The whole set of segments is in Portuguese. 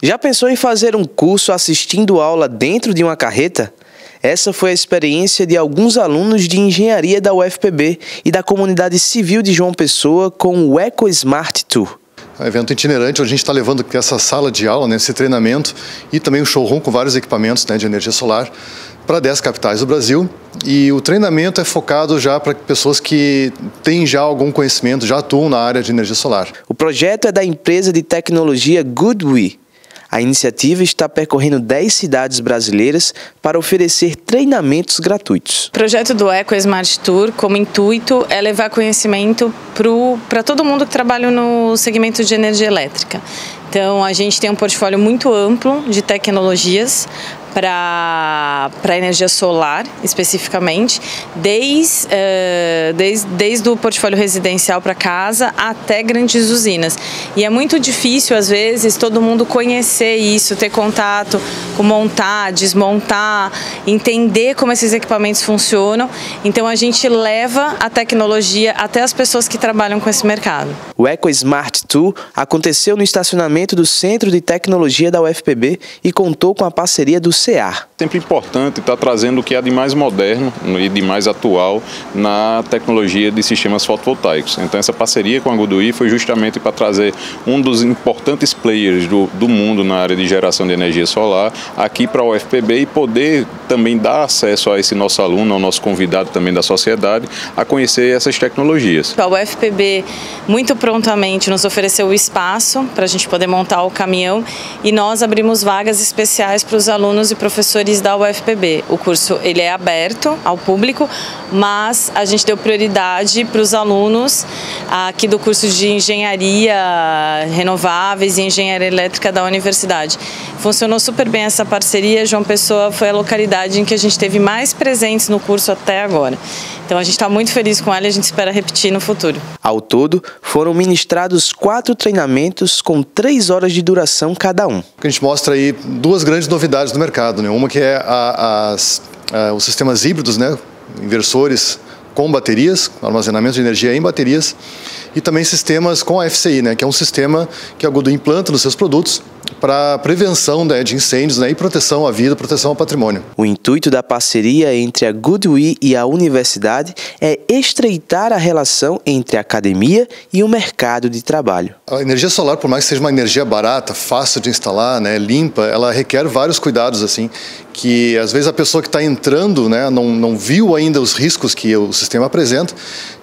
Já pensou em fazer um curso assistindo aula dentro de uma carreta? Essa foi a experiência de alguns alunos de engenharia da UFPB e da comunidade civil de João Pessoa com o Eco Smart Tour. É um evento itinerante, onde a gente está levando essa sala de aula, né, esse treinamento e também um showroom com vários equipamentos né, de energia solar para 10 capitais do Brasil. E o treinamento é focado já para pessoas que têm já algum conhecimento, já atuam na área de energia solar. O projeto é da empresa de tecnologia Goodwe a iniciativa está percorrendo 10 cidades brasileiras para oferecer treinamentos gratuitos. O projeto do Eco Smart Tour, como intuito, é levar conhecimento para todo mundo que trabalha no segmento de energia elétrica. Então, a gente tem um portfólio muito amplo de tecnologias para energia solar, especificamente, desde, uh, desde, desde o portfólio residencial para casa até grandes usinas. E é muito difícil, às vezes, todo mundo conhecer isso, ter contato com montar, desmontar, entender como esses equipamentos funcionam. Então, a gente leva a tecnologia até as pessoas que trabalham com esse mercado. O Eco Smart Tour aconteceu no estacionamento do Centro de Tecnologia da UFPB e contou com a parceria do CEAR. Sempre importante estar trazendo o que há de mais moderno e de mais atual na tecnologia de sistemas fotovoltaicos. Então essa parceria com a Goodui foi justamente para trazer um dos importantes players do, do mundo na área de geração de energia solar aqui para a UFPB e poder também dar acesso a esse nosso aluno, ao nosso convidado também da sociedade, a conhecer essas tecnologias. A UFPB muito prontamente nos ofereceu o espaço para a gente poder montar o caminhão e nós abrimos vagas especiais para os alunos e professores da UFPB. O curso ele é aberto ao público, mas a gente deu prioridade para os alunos aqui do curso de Engenharia Renováveis e Engenharia Elétrica da Universidade. Funcionou super bem essa parceria, João Pessoa foi a localidade em que a gente teve mais presentes no curso até agora. Então a gente está muito feliz com ela e a gente espera repetir no futuro. Ao todo, foram ministrados quatro treinamentos com três horas de duração cada um. A gente mostra aí duas grandes novidades do mercado. Né? Uma que é a, as, a, os sistemas híbridos, né? inversores com baterias, armazenamento de energia em baterias, e também sistemas com a FCI, né? que é um sistema que a Goodwin implanta nos seus produtos para prevenção né, de incêndios né, e proteção à vida, proteção ao patrimônio. O intuito da parceria entre a Goodwill e a universidade é estreitar a relação entre a academia e o mercado de trabalho. A energia solar, por mais que seja uma energia barata, fácil de instalar, né, limpa, ela requer vários cuidados assim que às vezes a pessoa que está entrando né, não, não viu ainda os riscos que o sistema apresenta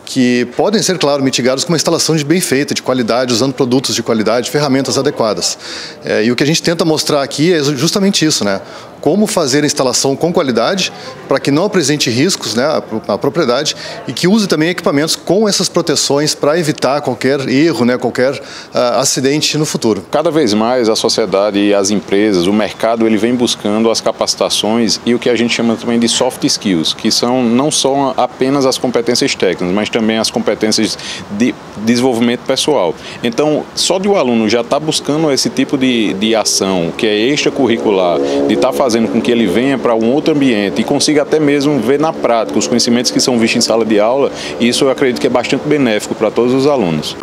que podem ser, claro, mitigados com uma instalação de bem feita, de qualidade, usando produtos de qualidade, ferramentas adequadas. É, e o que a gente tenta mostrar aqui é justamente isso, né? Como fazer a instalação com qualidade para que não apresente riscos né, à, propriedade e que use também equipamentos com essas proteções para evitar qualquer erro, né, qualquer uh, acidente no futuro. Cada vez mais a sociedade e as empresas, o mercado, ele vem buscando as capacitações e o que a gente chama também de soft skills, que são não só apenas as competências técnicas, mas também as competências de desenvolvimento pessoal. Então, só de o um aluno já estar tá buscando esse tipo de, de ação, que é extracurricular, de estar tá fazendo com que ele venha para um outro ambiente e consiga até mesmo ver na prática os conhecimentos que são vistos em sala de aula, isso eu acredito que é bastante benéfico para todos os alunos.